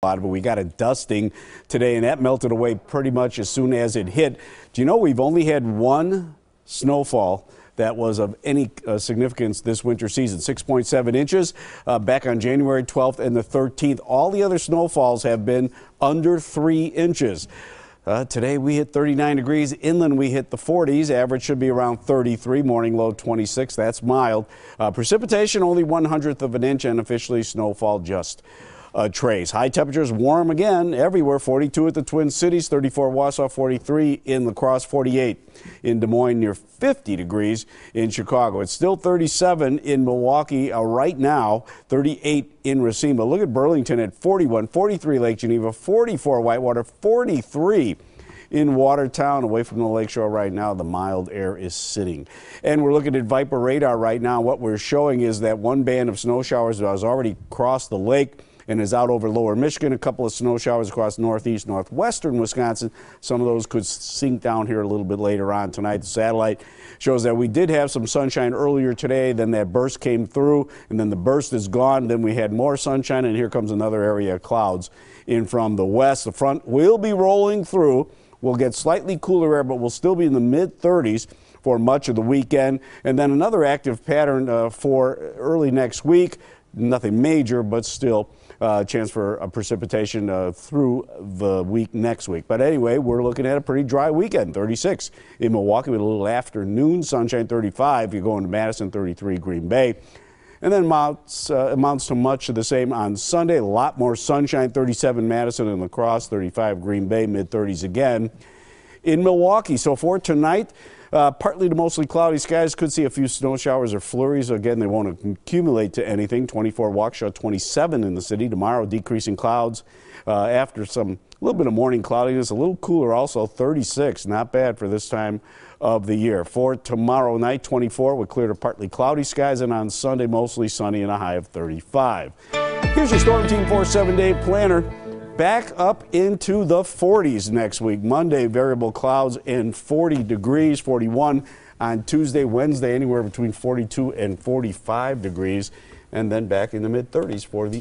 but we got a dusting today, and that melted away pretty much as soon as it hit. Do you know we've only had one snowfall that was of any uh, significance this winter season 6.7 inches uh, back on January 12th and the 13th. All the other snowfalls have been under three inches. Uh, today we hit 39 degrees. Inland we hit the 40s. Average should be around 33. Morning low 26. That's mild. Uh, precipitation only one hundredth of an inch and officially snowfall just uh, trace. High temperatures warm again everywhere 42 at the Twin Cities, 34 Wausau, 43 in La Crosse, 48 in Des Moines, near 50 degrees in Chicago. It's still 37 in Milwaukee uh, right now, 38 in Racine. But look at Burlington at 41, 43 Lake Geneva, 44 Whitewater, 43 in Watertown, away from the lakeshore right now. The mild air is sitting. And we're looking at Viper radar right now. What we're showing is that one band of snow showers has already crossed the lake and is out over lower Michigan. A couple of snow showers across northeast, northwestern Wisconsin. Some of those could sink down here a little bit later on tonight. The satellite shows that we did have some sunshine earlier today. Then that burst came through, and then the burst is gone. Then we had more sunshine, and here comes another area of clouds in from the west. The front will be rolling through. We'll get slightly cooler air, but we'll still be in the mid 30s for much of the weekend. And then another active pattern uh, for early next week. Nothing major, but still uh, chance for a precipitation uh, through the week next week. But anyway, we're looking at a pretty dry weekend 36 in Milwaukee with a little afternoon sunshine 35. if You're going to Madison 33 Green Bay. And then amounts, uh, amounts to much of the same on Sunday. A lot more sunshine 37 Madison and La Crosse, 35 Green Bay, mid 30s again in Milwaukee. So for tonight, uh, partly to mostly cloudy skies. Could see a few snow showers or flurries. Again, they won't accumulate to anything. 24 Waukesha, 27 in the city. Tomorrow, decreasing clouds uh, after some a little bit of morning cloudiness. A little cooler also, 36. Not bad for this time of the year. For tomorrow night, 24 with clear to partly cloudy skies, and on Sunday, mostly sunny and a high of 35. Here's your Storm Team 4 7 day planner back up into the 40s next week. Monday, variable clouds and 40 degrees, 41 on Tuesday, Wednesday, anywhere between 42 and 45 degrees, and then back in the mid 30s for the